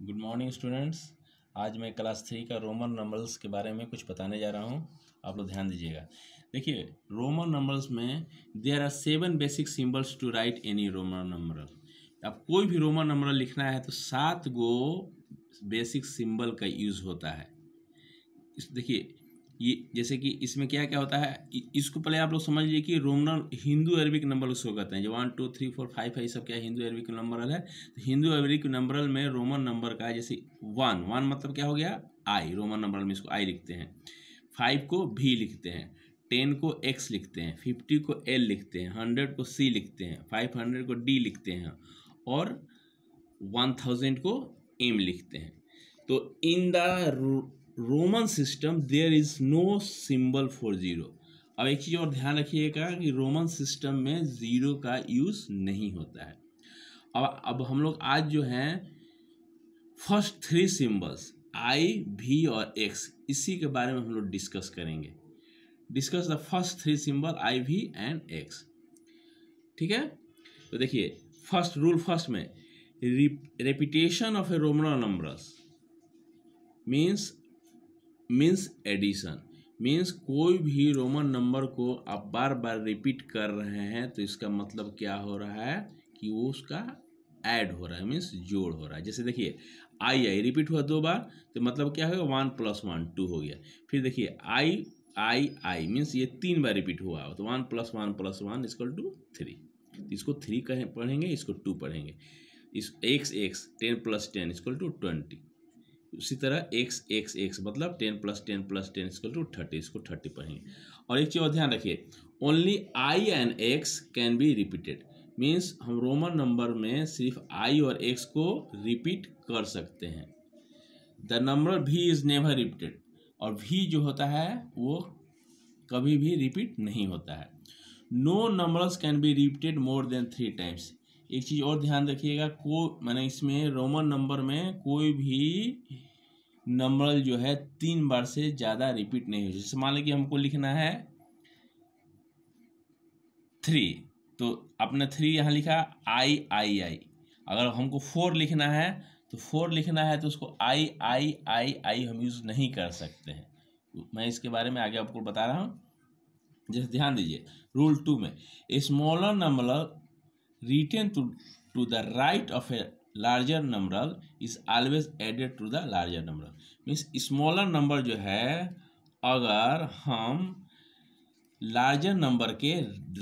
Good morning students आज मैं class three का रोमन नंबर्स के बारे में कुछ बताने जा रहा हूँ। आप लोग ध्यान दीजिएगा। देखिए रोमन नंबर्स में there are seven basic symbols to write any Roman number अब कोई भी रोमन नंबर लिखना है तो सात गो बेसिक सिंबल का यूज़ होता है। देखिए ये जैसे कि इसमें क्या क्या होता है इसको पहले आप लोग समझ लीजिए कि रोमन हिंदू अरबिक नंबर उसको कहते हैं। जो one, two, three, four, five है ये सब क्या हिंदू अरबिक नंबर है। तो हिंदू अरबिक नंबर में रोमन नंबर का जैसे वन वन मतलब क्या हो गया? आई, रोमन नंबर में इसको आई लिखते हैं। फाइव को भी लिखते हैं, टेन को एक्स लिखते हैं, फिफ्टी को एल लिखते हैं, हंड्रेड को सी लिखते हैं, फाइव हंड्रेड को डी लिखते हैं और वन थाउज़ेंड को एम लिखते हैं। तो in the Roman system there is no symbol for zero अब एक चीज़ और ध्यान रखिएगा कि रोमन सिस्टम में ज़ीरो का यूज़ नहीं होता है। अब अब हम लोग आज जो हैं फ़र्स्ट थ्री सिंबल्स आई भी और एक्स इसी के बारे में हम लोग डिस्कस करेंगे। Discuss the first three symbol I V and X ठीक है? तो देखिए फ़र्स्ट रूल फ़र्स्ट में repetition of a Roman numbers means means addition means कोई भी रोमन नंबर को आप बार बार रिपीट कर रहे हैं तो इसका मतलब क्या हो रहा है? कि वो उसका ऐड हो रहा है मीन्स जोड़ हो रहा है। जैसे देखिए आई आई रिपीट हुआ दो बार तो मतलब क्या होगा? वन प्लस वन टू हो गया। फिर देखिए आई आई आई मीन्स ये तीन बार रिपीट हुआ। तो one plus one plus one is equal to three इसको थ्री कहें, पढ़ेंगे, इसको टू पढ़ेंगे। इस X X ten plus ten is equal to twenty उसी तरह एक्स एक्स एक्स मतलब ten plus ten plus ten इसको टू थर्टी इसको थर्टी पढ़ेंगे और एक चीज़ और ध्यान रखिए only I and X can be repeated means हम रोमन नंबर में सिर्फ़ आई और एक्स को रिपीट कर सकते हैं। The number V is never repeated और भी जो होता है, वो कभी भी रिपीट नहीं होता है। No numbers can be repeated more than three times एक चीज़ और ध्यान रखिएगा, को, मैंने इसमें रोमन नंबर में कोई भी नंबर जो है तीन बार से ज़्यादा रिपीट नहीं हो। जैसे मान लीजिए हमको लिखना है थ्री तो आपने थ्री यहाँ लिखा आई आई आई अगर हमको फोर लिखना है तो फोर लिखना है तो उसको आई आई आई आई हम यूज़ नहीं कर सकते हैं। मैं इसके बारे में आगे आपको बता रहा हूँ। जैसे ध्यान दीजिए रूल टू में smaller number written to to the right of a larger numeral is always added to the larger numeral means smaller number जो है, अगर हम लार्जर नंबर के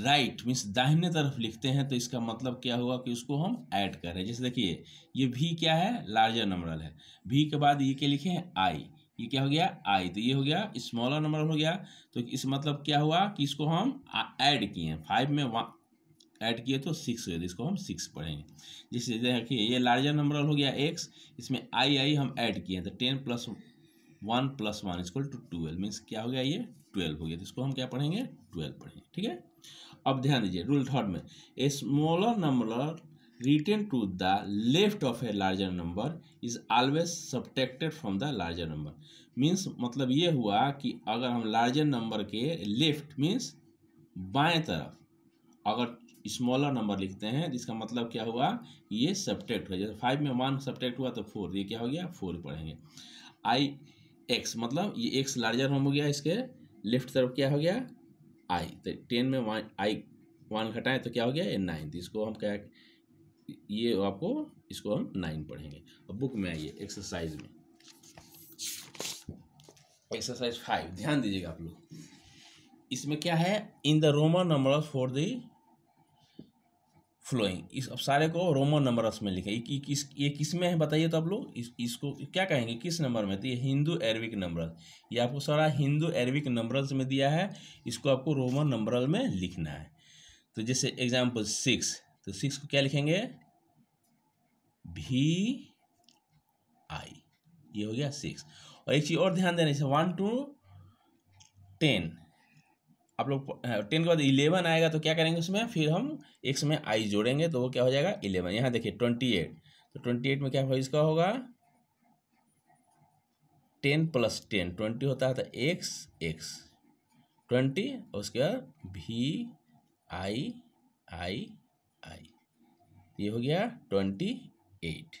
राइट मीन्स दाहिने तरफ़ लिखते हैं तो इसका मतलब क्या हुआ कि उसको हम ऐड कर जैसे देखिए, ये भी क्या है? लार्जर नंबरल है। भी के बाद ये क्या लिखे हैं? आई ये क्या हो गया? आई तो ये हो गया स्मॉलर नंबर हो गया। तो इस मतलब क्या हुआ कि इसको हम ऐड किए हैं। फाइव में ऐड किए तो सिक्स हुए इसको हम सिक्स पढ़ेंगे। जिससे देखिए, ये लार्जर नंबर हो गया एक्स इसमें आई आई हम ऐड किए तो ten plus one plus one is equal to twelve means क्या हो गया ये? ट्वेल्व हो गया तो इसको हम क्या पढ़ेंगे? ट्वेल्व पढ़ेंगे, ठीक है? अब ध्यान दीजिए रूल थर्ड में a smaller number written to the left of a larger number is always subtracted from the larger number means मतलब ये हुआ कि अगर हम लार्जर नंबर के लेफ़्ट मीन्स बाएँ तरफ़, अगर स्मॉलर नंबर लिखते हैं, जिसका मतलब क्या हुआ? ये सब्ट्रैक्ट हुआ। जैसे फाइव में वन सब्ट्रैक्ट हुआ तो फोर ये क्या हो गया? फोर पढ़ेंगे। आई एक्स मतलब ये एक्स लार्जर हो गया इसके लेफ़्ट तरफ़ क्या हो गया? आई तो टेन में वन आई वन घटाएँ तो क्या हो गया? ये नाइन तो इसको हम क्या, ये आपको, इसको हम नाइन पढ़ेंगे। अब बुक में आइए एक्सरसाइज में। एक्सरसाइज फाइव ध्यान दीजिएगा आप लोग। इसमें क्या है? In the Roman number for the following इस अब सारे को रोमन नंबर्स में लिखे। ये किस ये किसमें है बताइए तो आप लोग? इस, इसको क्या कहेंगे? किस नंबर में? तो ये हिंदू एरविक नंबर ये आपको सारा हिंदू एरविक नंबर्स में दिया है। इसको आपको रोमन नंबर में लिखना है। तो जैसे एग्ज़ाम्पल सिक्स तो सिक्स को क्या लिखेंगे? भी आई ये हो गया सिक्स और एक चीज़ और ध्यान देना जैसे वन टू टेन आप लोग टेन के बाद इलेवन आएगा तो क्या करेंगे उसमें? फिर हम एक्स में आई जोड़ेंगे तो वो क्या हो जाएगा? इलेवन। यहाँ देखिए, ट्वेंटी एट। तो ट्वेंटी एट में क्या होगा इसका होगा? टेन प्लस टेन, ट्वेंटी होता है तो एक्स एक्स। ट्वेंटी और उसके बाद भी, आई आई आई। ये हो गया twenty eight.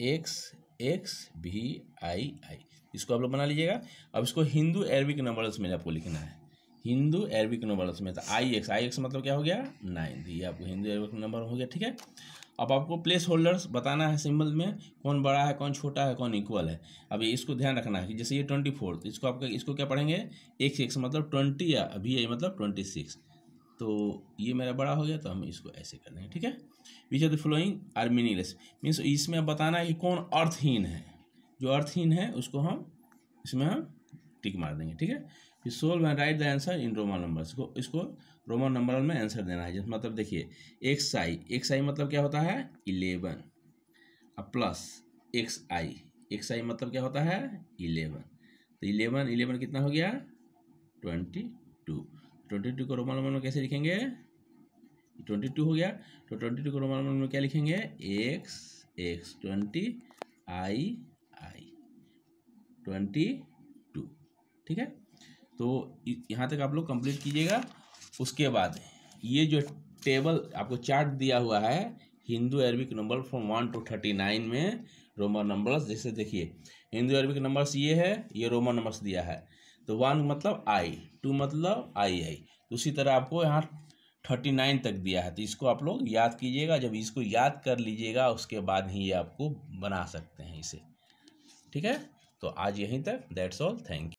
X X V I I इसको आप लोग बना लीजिएगा। अब इसको हिंदू अरबिक नंबर्स में आपको लिखना है। हिंदू अरबिक नंबर्स में तो आई एक्स आई एक्स मतलब क्या हो गया? नाइन ये आपको हिंदू अरबिक नंबर हो गया, ठीक है? अब आपको प्लेस होल्डर्स बताना है सिंबल में, कौन बड़ा है, कौन छोटा है, कौन इक्वल है। अब इसको ध्यान रखना है कि जैसे ये ट्वेंटी फोर तो इसको आपका इसको क्या पढ़ेंगे? एक एक्स मतलब ट्वेंटी या अभी ये मतलब ट्वेंटी सिक्स तो ये मेरा बड़ा हो गया तो हम इसको ऐसे कर देंगे, ठीक है? Which are the following are meaningless means इसमें अब बताना है कि कौन अर्थहीन है। जो अर्थहीन है, उसको हम, इसमें हम टिक मार देंगे, ठीक है? फिर solve and write the answer in Roman number इसको इसको रोमन नंबर में आंसर देना है। जैसे मतलब देखिए एक्स आई एक्स आई मतलब क्या होता है? Eleven plus X I X I मतलब क्या होता है? इलेवन तो इलेवन इलेवन कितना हो गया? ट्वेंटी टू ट्वेंटी टू को रोमन नंबर में कैसे लिखेंगे? ट्वेंटी टू हो गया। तो ट्वेंटी टू को रोमन नंबर में क्या लिखेंगे? X X twenty I I twenty two. ठीक है? तो यहाँ तक आप लोग कंप्लीट कीजिएगा। उसके बाद ये जो टेबल आपको चार्ट दिया हुआ है, Hindu Arabic number from one to thirty nine में रोमन नंबर्स जैसे देखिए, हिंदू अरबिक नंबर्स ये है, ये रोमन नंबर्स दिया है। तो वन मतलब आई टू मतलब आई आई। तो उसी तरह आपको यहाँ थर्टी नाइन तक दिया है तो इसको आप लोग याद कीजिएगा, जब इसको याद कर लीजिएगा, उसके बाद ही ये आपको बना सकते हैं इसे। ठीक है? तो आज यहीं तक दैट्स ऑल थैंक यू